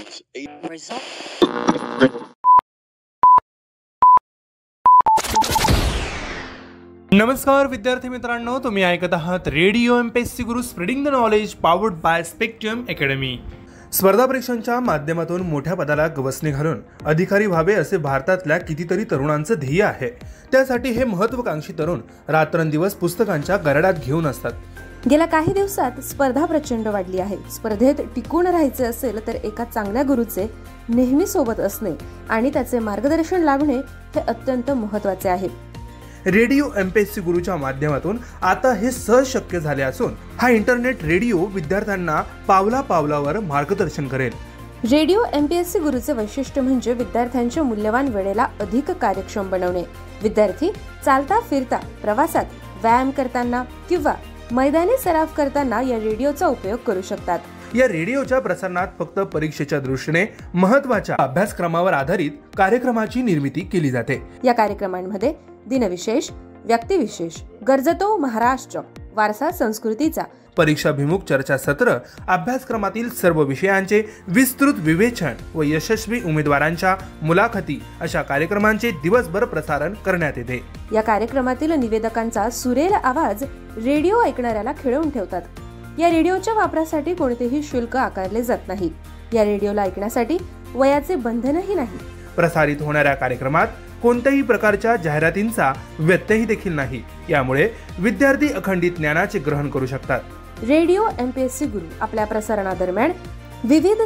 It's eight. Result. नमस्कार विद्यार्थी मित्रांनो तुम्ही ऐकत आहात radio M P S C Guru spreading the knowledge powered by Spectrum Academy स्पर्धा परीक्षांच्या माध्यमातून मोठ्या पदाला गवसणी घालून अधिकारी व्हावे असे भारतातल्या कितीतरी तरुणांचं ध्येय आहे त्यासाठी हे महत्वाकांक्षी तरुण रात्रंदिवस पुस्तकांच्या गरडात घेऊन असतात गेल्या काही दिवसात स्पर्धा प्रचंड वाढली आहे. स्पर्धेत टिकून राहायचे असेल तर एका चांगल्या गुरुचे नेहमी सोबत असणे आणि त्याचे मार्गदर्शन लाभणे हे अत्यंत महत्त्वाचे आहे. Radio M P S C गुरुच्या माध्यमातून आता हे सहज शक्य झाले असून हा इंटरनेट रेडिओ विद्यार्थ्यांना पावला पावलावर मार्गदर्शन करेल. रेडिओ एमपीएससी गुरुचे वैशिष्ट्य म्हणजे विद्यार्थ्यांच्या मूल्यवान वेळेला अधिक कार्यक्षम बनवणे. विद्यार्थी चालता फिरता प्रवासात व्यायाम करताना किंवा मैदानी सराव करताना या रेडिओचा उपयोग करू शकतात. या रेडिओच्या प्रसारणात फक्त परीक्षेच्या दृष्टीने महत्त्वाच्या अभ्यासक्रमावर आधारित कार्यक्रमाची निर्मिती केली जाते. या कार्यक्रमांमध्ये दिनविशेष व्यक्तिविशेष गरजतो महाराष्ट्र. वारसा संस्कृतीचा. परीक्षाभिमुख चर्चासत्र अभ्यासक्रमातील सर्व विषयांचे विस्तृत विवेचन व यशस्वी उमेदवारांच्या मुलाखती अशा कार्यक्रमांचे दिवसभर प्रसारण करण्यात येते. या कार्यक्रमातील निवेदकांचा सुरेल आवाज रेडिओ ऐकणाऱ्याला खिळवून ठेवतात. या रेडिओच्या वापरासाठी कोणतेही शुल्क आकारले जात नाही. या रेडिओला ऐकण्यासाठी वयाचे बंधनही नाही. प्रसारित होणाऱ्या कार्यक्रमात कोणत्याही प्रकारच्या जाहिरातींचा व्यत्ययही देखील नाही. यामुळे विद्यार्थी अखंडित ज्ञानाचे ग्रहण करू शकतात. रेडिओ एमपीएससी गुरु आपल्या प्रसारणादरम्यान विविध